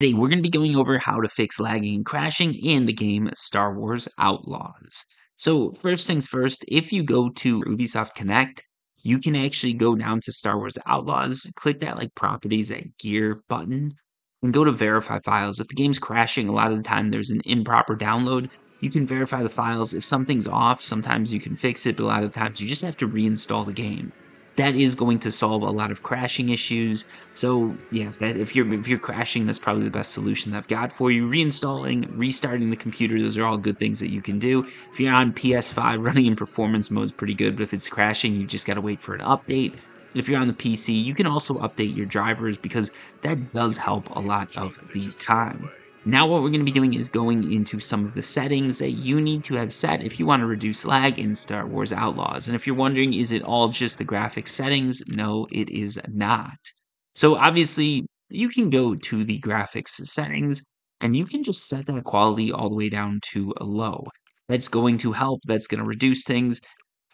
Today, we're going to be going over how to fix lagging and crashing in the game Star Wars Outlaws. So, first things first, if you go to Ubisoft Connect, you can actually go down to Star Wars Outlaws, click that like properties, that gear button, and go to verify files. If the game's crashing, a lot of the time there's an improper download. You can verify the files. If something's off, sometimes you can fix it, but a lot of times you just have to reinstall the game that is going to solve a lot of crashing issues. So yeah, if, that, if you're if you're crashing, that's probably the best solution I've got for you. Reinstalling, restarting the computer, those are all good things that you can do. If you're on PS5, running in performance mode is pretty good, but if it's crashing, you just gotta wait for an update. If you're on the PC, you can also update your drivers because that does help a lot of the time. Now what we're going to be doing is going into some of the settings that you need to have set if you want to reduce lag in Star Wars Outlaws. And if you're wondering, is it all just the graphics settings? No, it is not. So obviously, you can go to the graphics settings and you can just set that quality all the way down to low. That's going to help. That's going to reduce things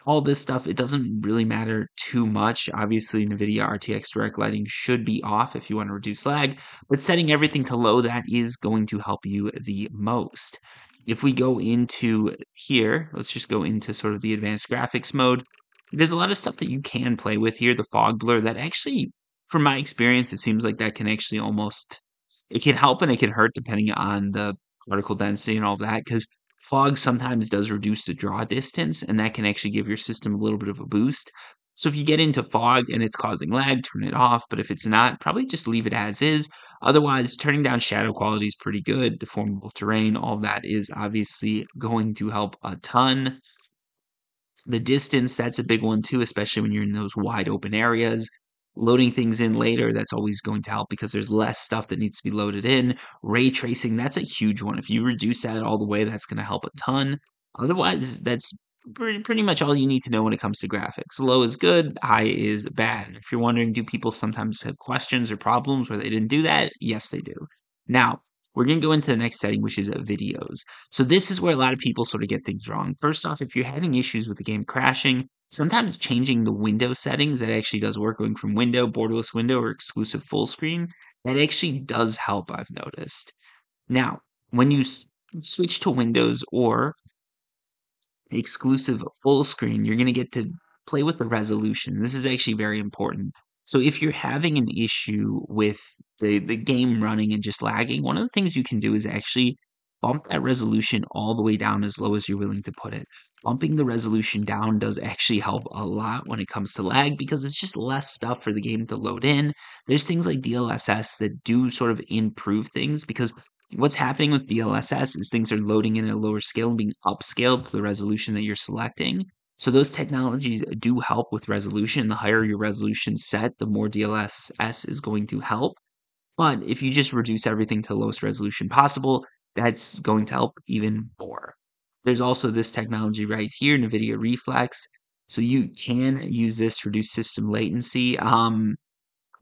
all this stuff, it doesn't really matter too much. Obviously, NVIDIA RTX Direct Lighting should be off if you want to reduce lag, but setting everything to low, that is going to help you the most. If we go into here, let's just go into sort of the advanced graphics mode. There's a lot of stuff that you can play with here. The fog blur, that actually, from my experience, it seems like that can actually almost, it can help and it can hurt depending on the particle density and all that, because Fog sometimes does reduce the draw distance, and that can actually give your system a little bit of a boost. So if you get into fog and it's causing lag, turn it off. But if it's not, probably just leave it as is. Otherwise, turning down shadow quality is pretty good. Deformable terrain, all that is obviously going to help a ton. The distance, that's a big one too, especially when you're in those wide open areas loading things in later, that's always going to help because there's less stuff that needs to be loaded in. Ray tracing, that's a huge one. If you reduce that all the way, that's going to help a ton. Otherwise, that's pretty, pretty much all you need to know when it comes to graphics. Low is good, high is bad. If you're wondering, do people sometimes have questions or problems where they didn't do that? Yes, they do. Now, we're going to go into the next setting, which is uh, videos. So this is where a lot of people sort of get things wrong. First off, if you're having issues with the game crashing, sometimes changing the window settings that actually does work. Going from window borderless window or exclusive full screen that actually does help i've noticed. Now when you s- switch to windows or exclusive full screen you're going to get to play with the resolution. This is actually very important. So if you're having an issue with the, the game running and just lagging one of the things you can do is actually bump that resolution all the way down as low as you're willing to put it. Bumping the resolution down does actually help a lot when it comes to lag because it's just less stuff for the game to load in. There's things like DLSS that do sort of improve things because what's happening with DLSS is things are loading in at a lower scale and being upscaled to the resolution that you're selecting. So those technologies do help with resolution. The higher your resolution set, the more DLSS is going to help. But if you just reduce everything to the lowest resolution possible, that's going to help even more. There's also this technology right here, NVIDIA Reflex. So you can use this to reduce system latency. Um,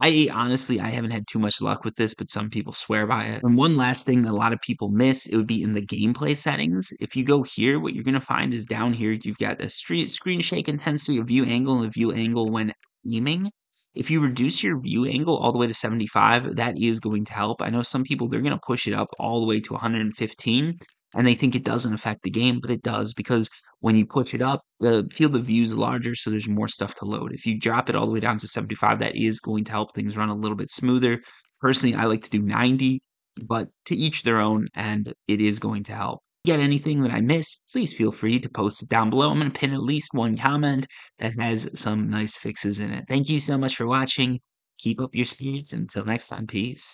I honestly, I haven't had too much luck with this, but some people swear by it. And one last thing that a lot of people miss, it would be in the gameplay settings. If you go here, what you're going to find is down here, you've got a screen shake intensity, a view angle, and a view angle when aiming. If you reduce your view angle all the way to 75, that is going to help. I know some people, they're going to push it up all the way to 115 and they think it doesn't affect the game, but it does because when you push it up, the field of view is larger, so there's more stuff to load. If you drop it all the way down to 75, that is going to help things run a little bit smoother. Personally, I like to do 90, but to each their own, and it is going to help get anything that I missed, please feel free to post it down below. I'm going to pin at least one comment that has some nice fixes in it. Thank you so much for watching. Keep up your spirits. Until next time, peace.